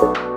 you